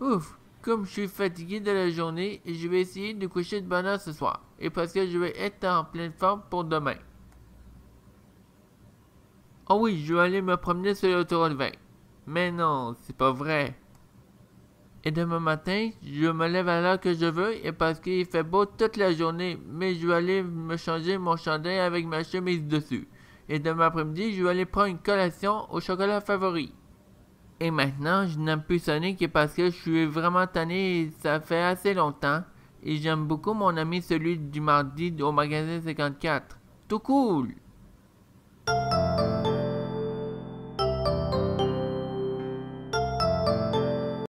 Ouf, comme je suis fatigué de la journée, je vais essayer de coucher de bonne heure ce soir. Et parce que je vais être en pleine forme pour demain. Oh oui, je vais aller me promener sur l'autoroute 20. Mais non, c'est pas vrai. Et demain matin, je me lève à l'heure que je veux et parce qu'il fait beau toute la journée, mais je vais aller me changer mon chandail avec ma chemise dessus. Et demain après-midi, je vais aller prendre une collation au chocolat favori. Et maintenant, je n'aime plus Sonic parce que je suis vraiment tanné ça fait assez longtemps. Et j'aime beaucoup mon ami celui du mardi au magasin 54. Tout cool!